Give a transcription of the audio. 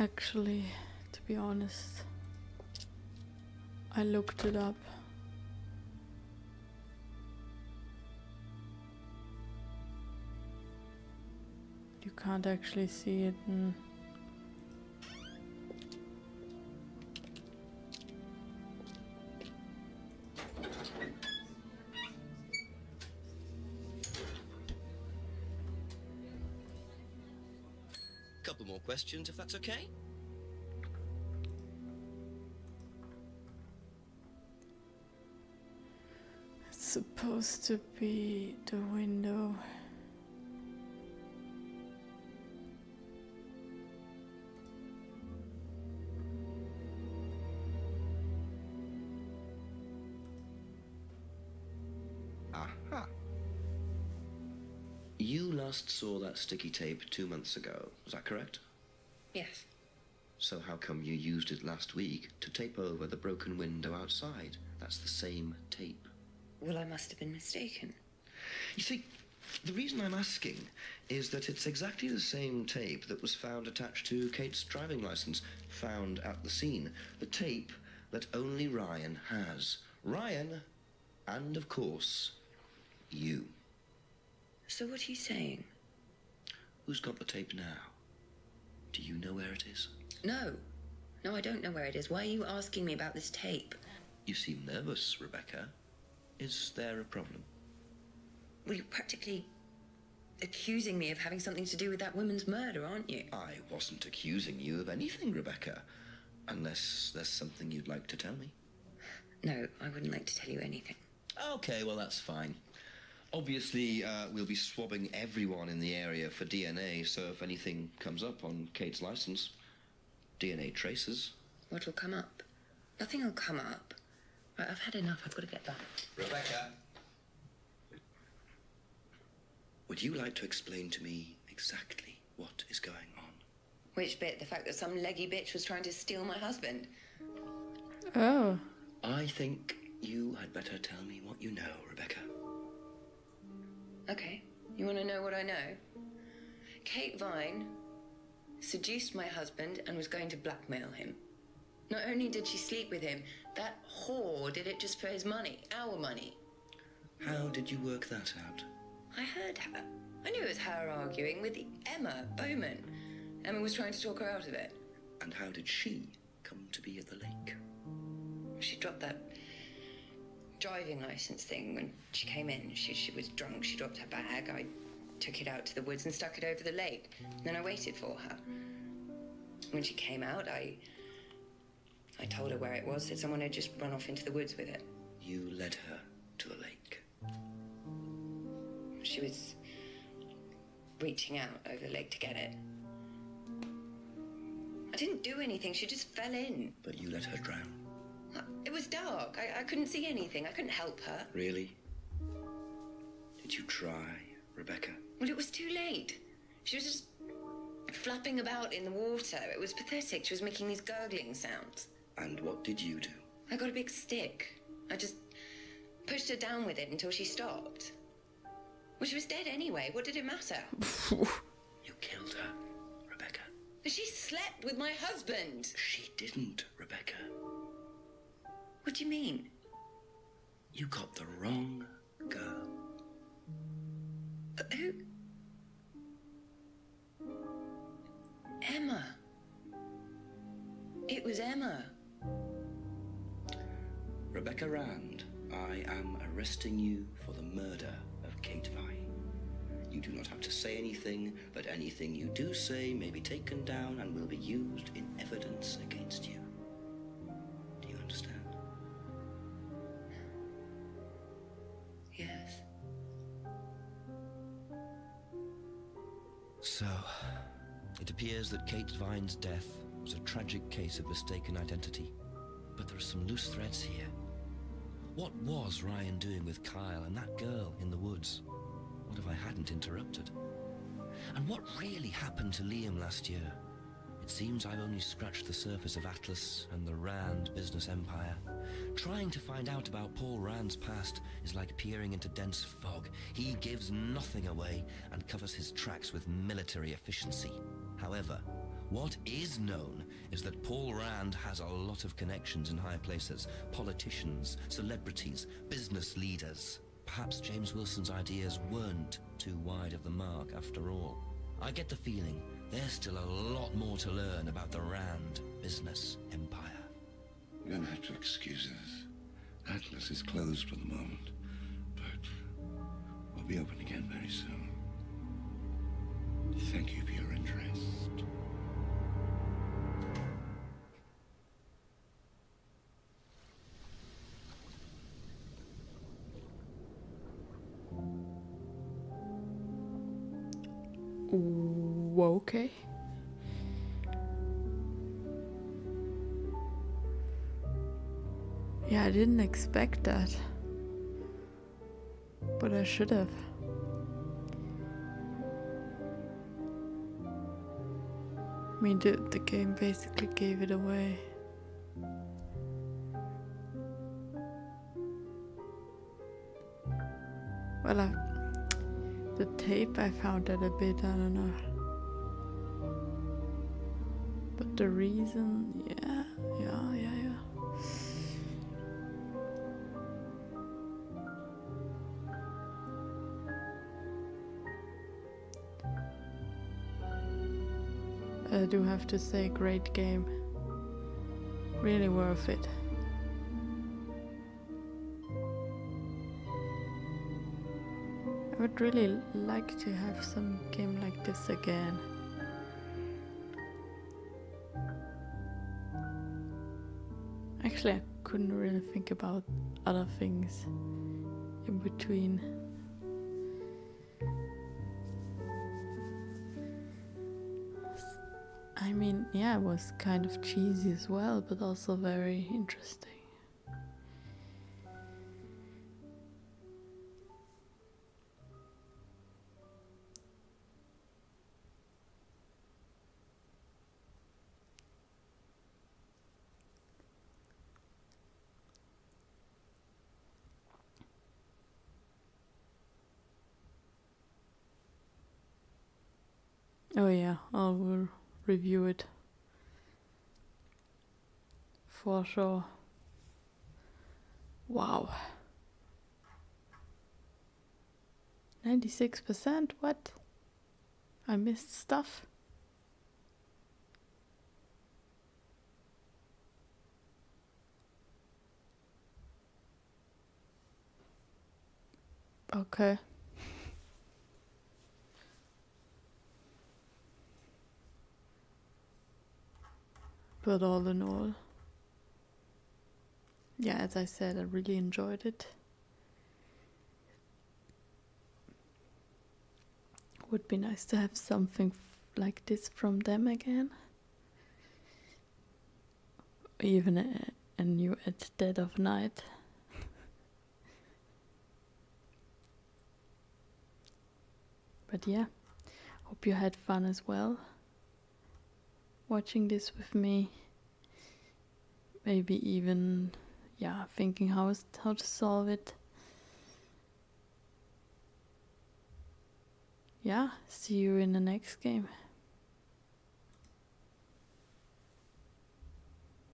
Actually, to be honest, I looked it up. You can't actually see it more questions, if that's okay. It's supposed to be the window. Aha. You last saw that sticky tape two months ago, is that correct? Yes. So how come you used it last week to tape over the broken window outside? That's the same tape. Well, I must have been mistaken. You see, the reason I'm asking is that it's exactly the same tape that was found attached to Kate's driving license, found at the scene. The tape that only Ryan has. Ryan, and of course, you. So what are you saying? Who's got the tape now? Do you know where it is? No. No, I don't know where it is. Why are you asking me about this tape? You seem nervous, Rebecca. Is there a problem? Well, you're practically accusing me of having something to do with that woman's murder, aren't you? I wasn't accusing you of anything, Rebecca. Unless there's something you'd like to tell me. No, I wouldn't like to tell you anything. Okay, well, that's fine. Obviously, uh, we'll be swabbing everyone in the area for DNA, so if anything comes up on Kate's license, DNA traces. What will come up? Nothing will come up. Right, I've had enough. I've got to get back. Rebecca! Would you like to explain to me exactly what is going on? Which bit? The fact that some leggy bitch was trying to steal my husband? Oh, I think you had better tell me what you know, Rebecca. Okay. You want to know what I know? Kate Vine seduced my husband and was going to blackmail him. Not only did she sleep with him, that whore did it just for his money, our money. How did you work that out? I heard her. I knew it was her arguing with Emma Bowman. Emma was trying to talk her out of it. And how did she come to be at the lake? She dropped that driving license thing when she came in. She, she was drunk. She dropped her bag. I took it out to the woods and stuck it over the lake. Then I waited for her. When she came out, I I told her where it was. That someone had just run off into the woods with it. You led her to the lake. She was reaching out over the lake to get it. I didn't do anything. She just fell in. But you let her drown. It was dark. I, I couldn't see anything. I couldn't help her. Really? Did you try, Rebecca? Well, it was too late. She was just flapping about in the water. It was pathetic. She was making these gurgling sounds. And what did you do? I got a big stick. I just pushed her down with it until she stopped. Well, she was dead anyway. What did it matter? You killed her, Rebecca. She slept with my husband. She didn't, Rebecca. What do you mean? You got the wrong girl. Uh, who? Emma. It was Emma. Rebecca Rand, I am arresting you for the murder of Kate Vine. You do not have to say anything, but anything you do say may be taken down and So, it appears that Kate Vine's death was a tragic case of mistaken identity. But there are some loose threads here. What was Ryan doing with Kyle and that girl in the woods? What if I hadn't interrupted? And what really happened to Liam last year? It seems I've only scratched the surface of Atlas and the Rand business empire. Trying to find out about Paul Rand's past is like peering into dense fog. He gives nothing away and covers his tracks with military efficiency. However, What is known is that Paul Rand has a lot of connections in high places politicians, celebrities, business leaders. Perhaps James Wilson's ideas weren't too wide of the mark after all. I get the feeling there's still a lot more to learn about the Rand business empire. You're have to excuse us. Atlas is closed for the moment, but we'll be open again very soon. Thank you for your interest. Okay. Yeah, I didn't expect that. But I should have. I mean, the, the game basically gave it away. Well, I, the tape I found that a bit, I don't know. But the reason, yeah, yeah, yeah, do have to say, great game. Really worth it. I would really like to have some game like this again. Actually, I couldn't really think about other things in between. I mean, yeah, it was kind of cheesy as well, but also very interesting. Oh yeah, I will review it for sure. Wow. 96%? What? I missed stuff? Okay. But all in all, yeah, as I said, I really enjoyed it. Would be nice to have something like this from them again. Even a, a new At Dead of Night. but yeah, hope you had fun as well watching this with me. Maybe even, yeah, thinking how is how to solve it. Yeah, see you in the next game.